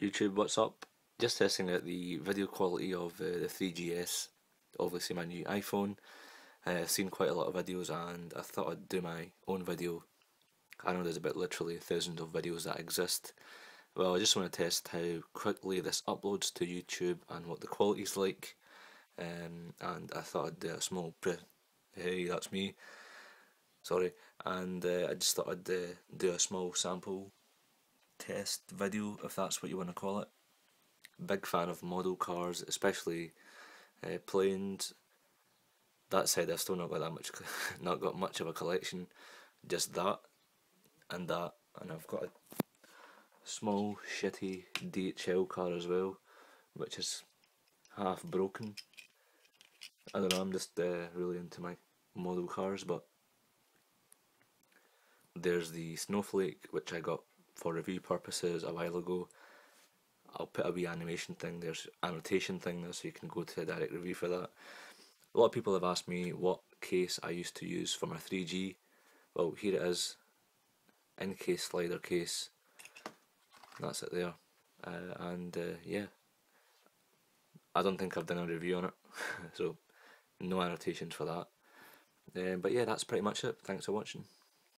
YouTube, what's up? Just testing out the video quality of uh, the 3GS, obviously my new iPhone. Uh, I've seen quite a lot of videos and I thought I'd do my own video. I know there's about literally thousands of videos that exist. Well, I just want to test how quickly this uploads to YouTube and what the quality's like. Um, and I thought I'd do a small pre- hey, that's me. Sorry, and uh, I just thought I'd uh, do a small sample test video, if that's what you want to call it. Big fan of model cars, especially uh, planes. That said, I've still not got that much, not got much of a collection. Just that, and that, and I've got a small shitty DHL car as well, which is half broken. I don't know. I'm just uh, really into my model cars, but there's the Snowflake, which I got for review purposes a while ago. I'll put a wee animation thing, there's annotation thing there, so you can go to a direct review for that. A lot of people have asked me what case I used to use for my 3G. Well, here it is, Incase slider case. That's it there, uh, and uh, yeah, I don't think I've done a review on it, so no annotations for that. Uh, but yeah, that's pretty much it. Thanks for watching.